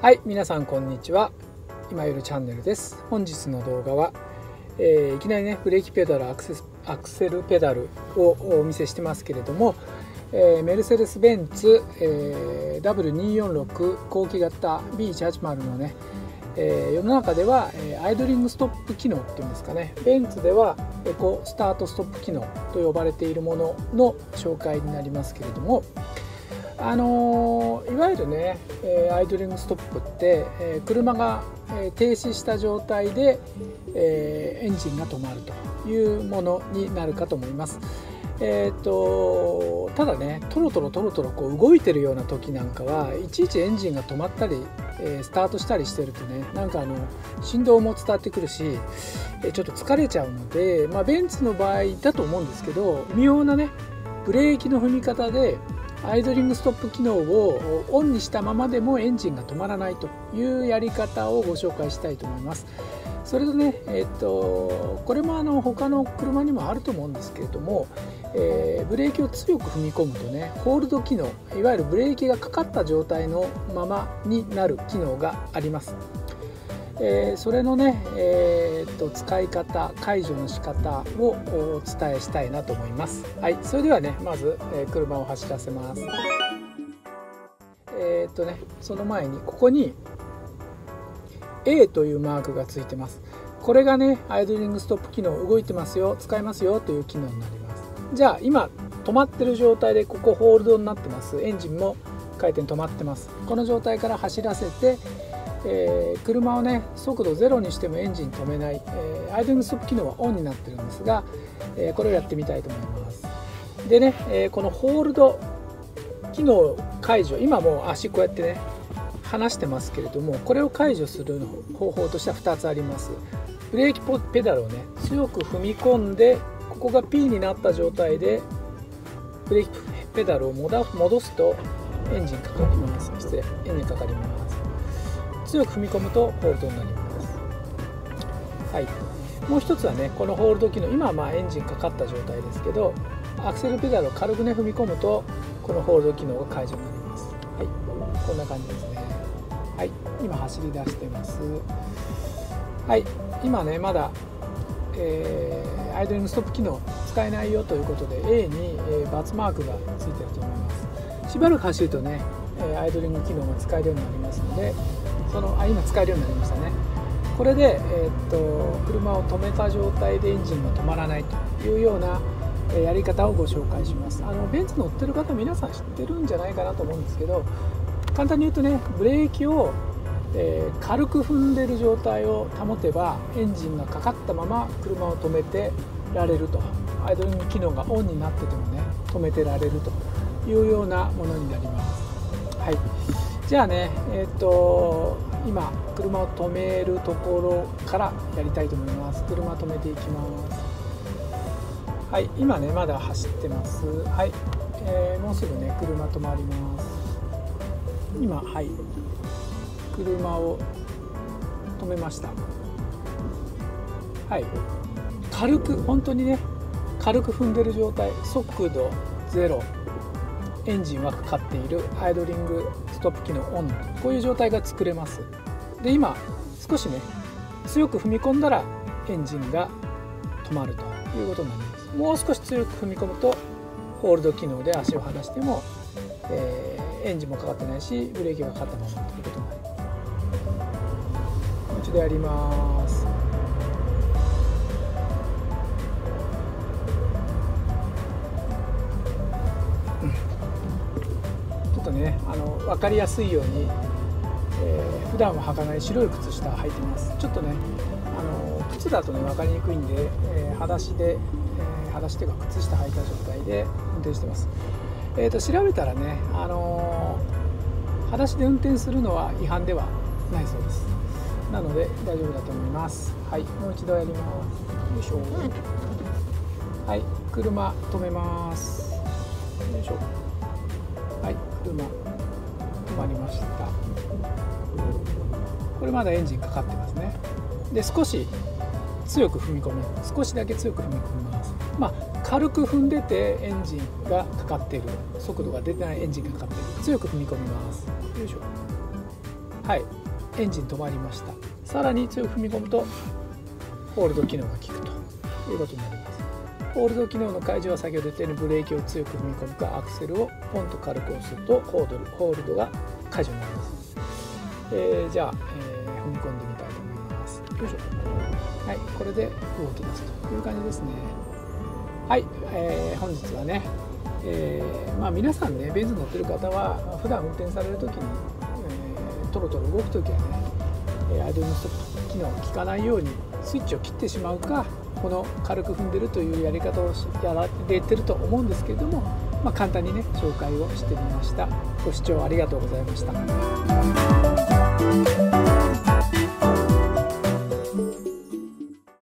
はい皆さんこんにちは。今よるチャンネルです。本日の動画は、えー、いきなりねブレーキペダルアクセスアクセルペダルをお見せしてますけれども、えー、メルセデス・ベンツ、えー、W246 後期型 B180 のね、えー、世の中では、え、アイドリングストップ機能っていうんですかね。ベンツではエコスタートストップ機能と呼ばれているものの紹介になりますけれども、あのいわゆるね、えアイドリングストップって、え車が、え停止した状態で、えエンジンが止まるというものになるかと思います。えーと、ただねトロトロトロトロこう動いてるような時なんかはいちいちエンジンが止まったり、えー、スタートしたりしてるとねなんかあの振動も伝わってくるし、えー、ちょっと疲れちゃうので、まあ、ベンツの場合だと思うんですけど微妙なねブレーキの踏み方でアイドリングストップ機能をオンにしたままでもエンジンが止まらないというやり方をご紹介したいと思います。それとね、えっと、これもあの他の車にもあると思うんですけれども、えー、ブレーキを強く踏み込むとねホールド機能いわゆるブレーキがかかった状態のままになる機能があります。えー、それのね、えー、と使い方解除の仕方をお伝えしたいなと思います。はいそれではねまず、えー、車を走らせます。えっ、とねその前にここに A というマークがついてます。これがねアイドリングストップ機能動いてますよ使えますよという機能になります。じゃあ今止まってる状態でここホールドになってます。エンジンも回転止まってます。この状態から走らせてえー、車をね速度ゼロにしてもエンジン止めない、えー、アイドリングストップ機能はオンになってるんですが、えー、これをやってみたいと思います。でね、えこのホールド機能解除今もう足こうやってね離してますけれどもこれを解除する方法としては2つあります。ブレーキペダルをね強く踏み込んでここが P になった状態でブレーキペダルを戻すとエンジンかかります。失礼エンジンかかります。強く踏み込むとホールドになります、はい、もう一つはねこのホールド機能今はまあエンジンかかった状態ですけどアクセルペダルを軽くね踏み込むとこのホールド機能が解除になります。はい。こんな感じですね。はい。今走り出してます。はい。今ねまだえー、アイドリングストップ機能使えないよということで A に、えー、×マークがついてると思います。しばらく走るとね、え、アイドリング機能が使えるようになりますのでそのあ今使えるようになりましたね。これで、えー、っと車を止めた状態でエンジンが止まらないというようなやり方をご紹介します。あのベンツ乗ってる方皆さん知ってるんじゃないかなと思うんですけど簡単に言うとねブレーキを、えー、軽く踏んでる状態を保てばエンジンがかかったまま車を止めてられると。アイドリング機能がオンになっててもね止めてられるというようなものになります。はい。じゃあねえっ、ー、と今車を止めるところからやりたいと思います。車止めていきます。はい今ねまだ走ってます。はい、えー、もうすぐね車止まります。今はい。車を止めました。はい。軽く本当にね軽く踏んでる状態。速度ゼロ。エンジンはかかっているアイドリングストップ機能オンこういう状態が作れます。で今少しね強く踏み込んだらエンジンが止まるということになります。もう少し強く踏み込むとホールド機能で足を離しても、えー、エンジンもかかってないしブレーキがかかったままということになります。もう一度やります。とねあの分かりやすいように、えー、普段は履かない白い靴下履いてます。ちょっとねあの靴だとね分かりにくいんで、えー、裸足で、えー、裸足というか靴下履いた状態で運転してます、えーと、調べたらね、あの裸足で運転するのは違反ではないそうです。なので大丈夫だと思います。はいもう一度やります。よいしょ、はい車止めます。よいしょはい。車。止まりました。これまだエンジンかかってますね。で少し強く踏み込む少しだけ強く踏み込みます。まあ軽く踏んでてエンジンがかかっている。速度が出てないエンジンがかかっている。強く踏み込みます。よいしょ。はい。エンジン止まりました。さらに強く踏み込むとホールド機能が効くということになります。ホールド機能の解除は先ほど言ったようにブレーキを強く踏み込むかアクセルをポンと軽く押すとホールドホールドが解除になります、えー、じゃあ、えー、踏み込んでみたいと思います。よいしょはいこれで動き出すという感じですねはい、えー、本日はねえー、まあ、皆さんねベンツ乗ってる方は普段運転される時に、えー、トロトロ動く時はねアイドルのストップ機能が効かないようにスイッチを切ってしまうかこの軽く踏んでるというやり方をやられてると思うんですけれども、まあ、簡単にね紹介をしてみました。ご視聴ありがとうございました。